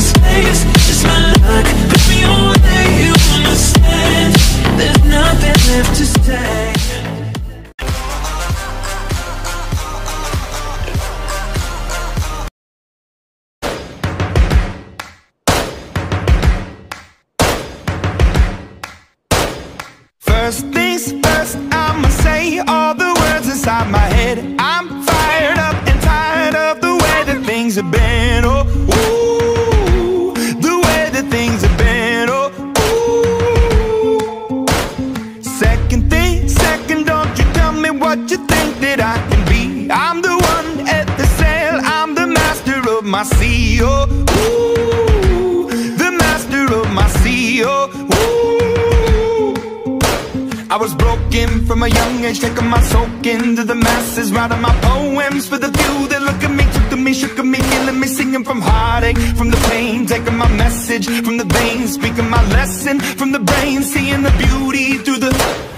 space my luck, me away You understand There's nothing left to say First things first, I'ma say all the words inside my head. I'm fired up and tired of the way that things have been. I can be. I'm the one at the sail, I'm the master of my sea. Oh, ooh, the master of my sea. Oh, ooh. I was broken from a young age, taking my soak into the masses, writing my poems for the few that look at me, took to me, shook at me, feeling me, singing from heartache, from the pain, taking my message from the veins, speaking my lesson from the brain, seeing the beauty through the.